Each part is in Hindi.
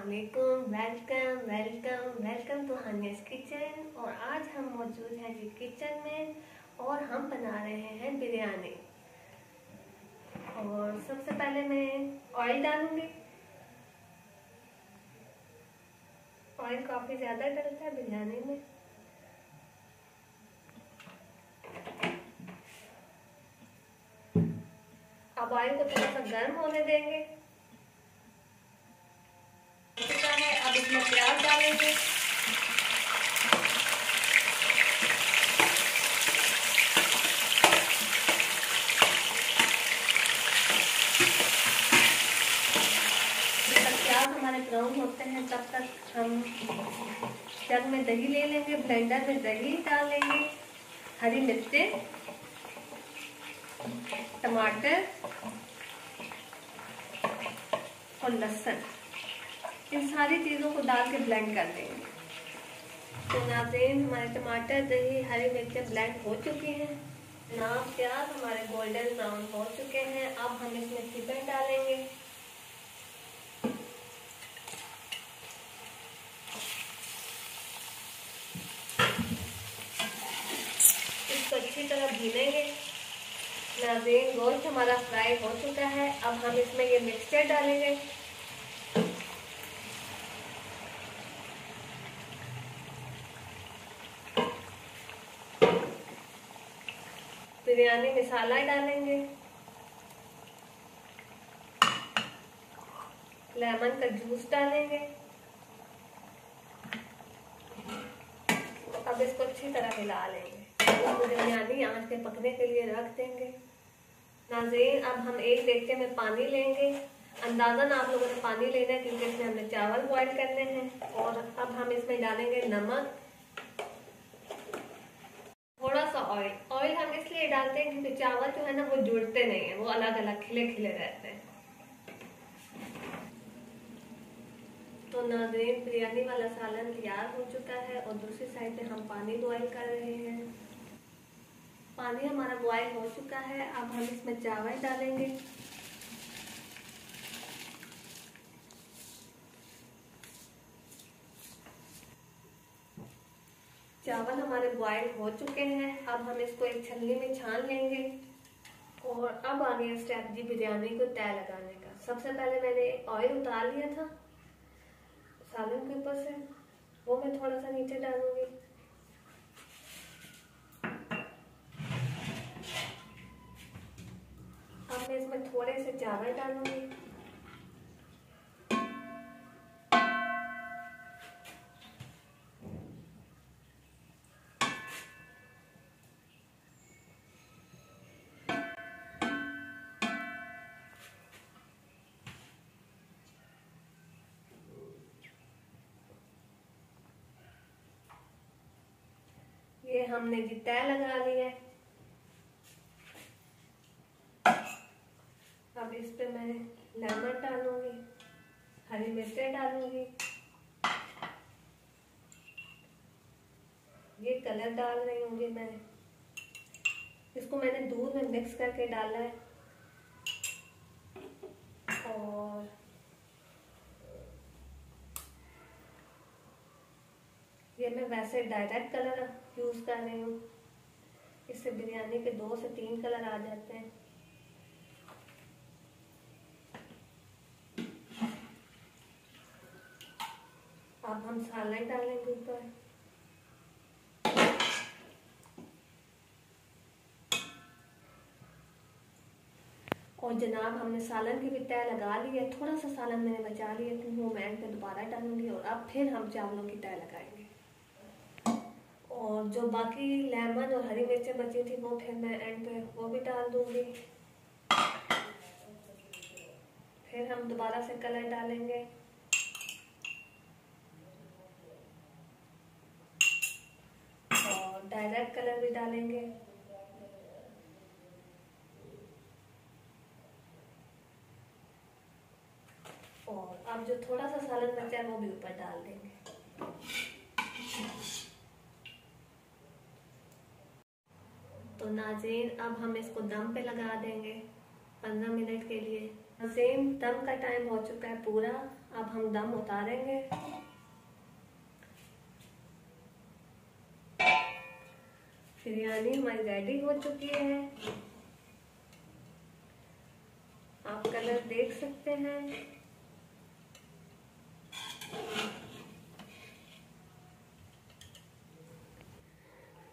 वालेकुम वेलकम वेलकम वेलकम टू हानियस किचन और आज हम मौजूद हैं जी किचन में और हम बना रहे हैं बिरयानी। और सबसे पहले मैं ऑयल डालूँगी। ऑयल काफ़ी ज़्यादा डलता है बिरयानी में। अब ऑयल को थोड़ा सा गर्म होने देंगे अब इसमें होते हैं, तब तक हम जग में दही ले लेंगे ब्लेंडर में दही डाल लेंगे, हरी मिर्चें, टमाटर और लहसुन। इन सारी चीज़ों को डाल के ब्लेंड कर देंगे। तो नाजरीन, हमारे टमाटर, दही, हरी मिर्चें ब्लेंड हो चुकी हैं। ना प्याज, हमारे गोल्डन ब्राउन हो चुके हैं। अब हम इसमें चिकन डालेंगे। इसको अच्छी तरह भूनेंगे। नाजरीन, गोश्त हमारा फ्राई हो चुका है। अब हम इसमें ये मिक्सचर डालेंगे। बिरयानी मसाला डालेंगे। लेमन का जूस डालेंगे। अब इसको अच्छी तरह हिला लेंगे। इसको बिरयानी आँच के पकने के लिए रख देंगे। नाजरीन, अब हम एक देगचे में पानी लेंगे। अंदाजन आप लोगों ने पानी लेना है, क्योंकि इसमें हमने चावल बॉईल करने हैं। और अब हम इसमें डालेंगे नमक। थोड़ा सा ऑयल ऑयल हम इसलिए डालते हैं क्योंकि चावल जो है ना वो जुड़ते नहीं है, वो अलग अलग खिले खिले रहते हैं। तो नाजरीन, बिरयानी वाला सालन तैयार हो चुका है और दूसरी साइड पे हम पानी बॉयल कर रहे हैं। पानी हमारा बॉयल हो चुका है, अब हम इसमें चावल डालेंगे। चावल हमारे बॉयल हो चुके हैं, अब हम इसको एक छलनी में छान लेंगे। और अब आ गया स्टेप जी बिरयानी को तय लगाने का। सबसे पहले मैंने ऑयल उतार लिया था, सालन के ऊपर से। वो मैं थोड़ा सा नीचे डालूँगी। अब मैं इसमें थोड़े से चावल डालूँगी। हमने जी तय लगा लिया है। अब इस पे मैं लेमन डालूँगी, हरी मिर्चें डालूँगी। ये कलर डाल रही हूँ मैं। इसको मैंने दूध में मिक्स करके डाला है और ये वैसे डायरेक्ट कलर यूज़ कर रही हूँ। इससे बिरयानी के दो से तीन कलर आ जाते हैं। अब हम सालन डालेंगे ऊपर। और जनाब, हमने सालन की भी तय लगा ली है। थोड़ा सा सालन मैंने बचा लिया क्योंकि वो मैं दोबारा डालूँगी और अब फिर हम चावलों की तय लगाएँगे। और जो बाकी लेमन और हरी मिर्चें बची थी वो फिर मैं एंड पे वो भी डाल दूँगी। फिर हम दोबारा से कलर डालेंगे। और डायरेक्ट कलर भी डालेंगे। और अब जो थोड़ा सा सालन बचा है वो भी ऊपर डाल देंगे। नाजीन अब हम इसको दम पे लगा देंगे पंद्रह मिनट के लिए। सेम दम का टाइम हो चुका है पूरा, अब हम दम उतारेंगे। बिरयानी हमारी रेडी हो चुकी है। आप कलर देख सकते हैं।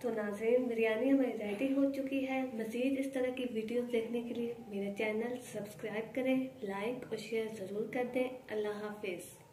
तो नाजरीन, बिरयानी हमारी रेडी हो चुकी है। मज़ीद इस तरह की वीडियोस देखने के लिए मेरा चैनल सब्सक्राइब करें लाइक और शेयर ज़रूर कर दें। अल्लाह हाफिज़।